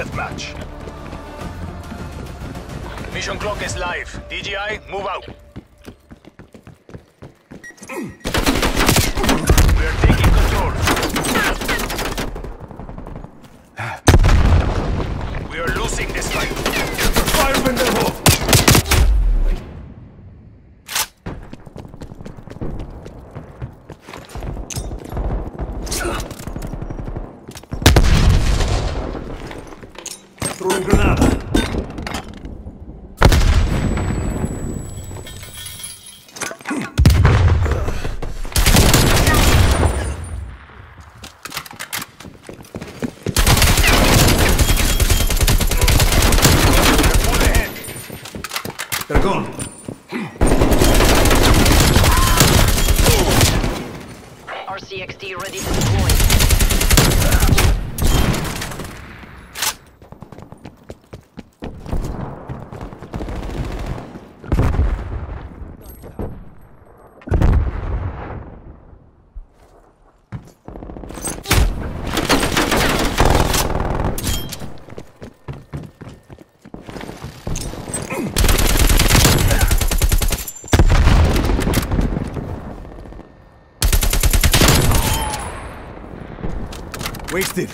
Deathmatch. Mission clock is live. DGI, move out. We are taking control. We are losing this fight. Fire in the hole! RCXD ready to deploy. Wasted.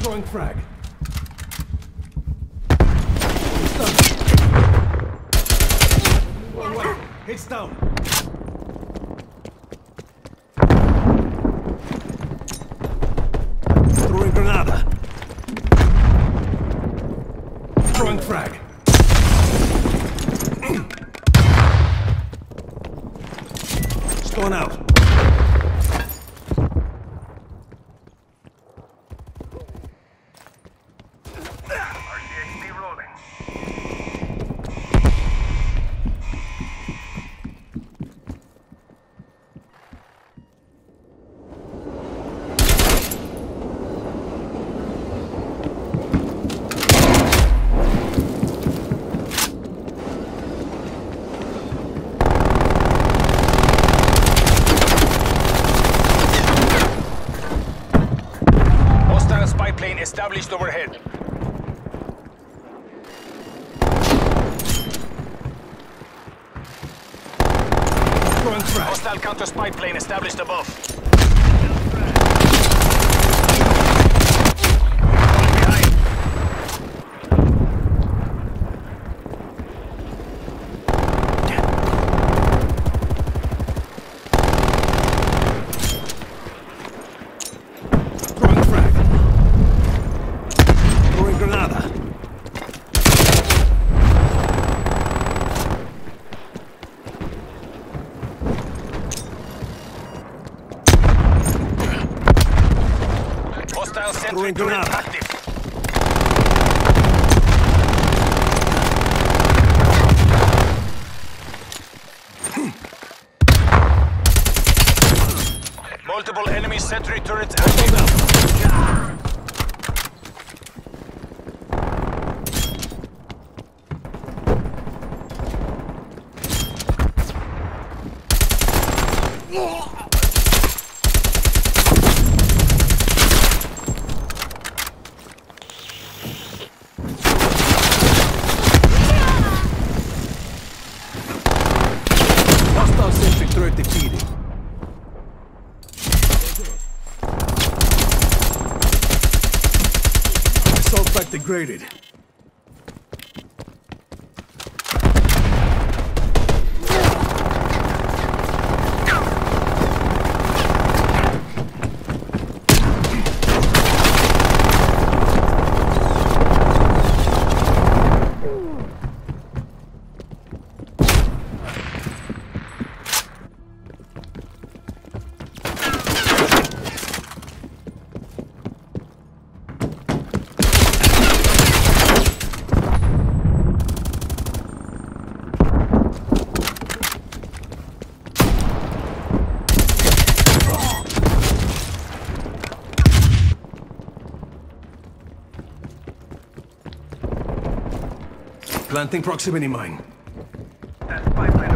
Throwing frag. It's done. One way. Hits down. Stone out. RCXD rolling. Hostile spy plane established overhead. Throwing frag. Hostile counter spy plane established above. Behind. Throwing frag. Throwing granada. Hostile sentry Throwing turret granada. active. Multiple enemy sentry turrets active. Hostile sentry turret defeated. Pack degraded. Planting proximity mine. That spy plane above my location.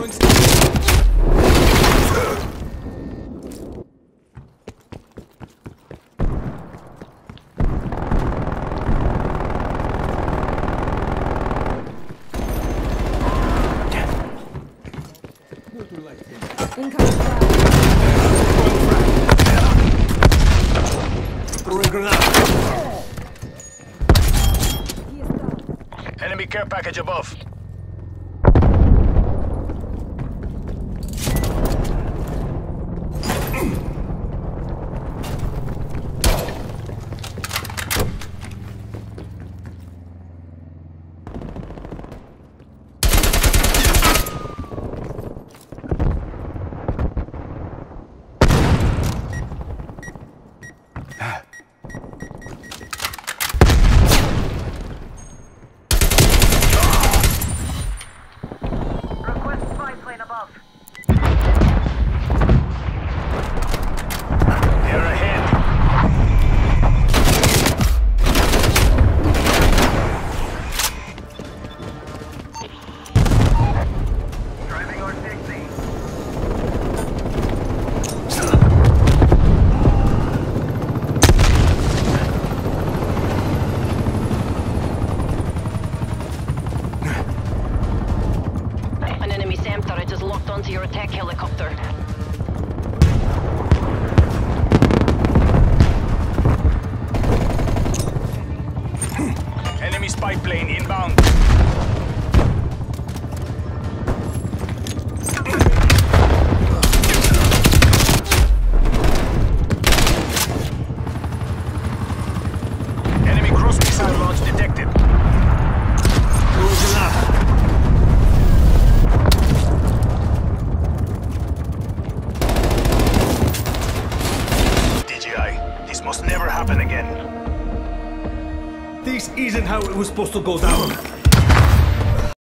Throwing Enemy care package above. spy plane inbound. we're supposed to go down.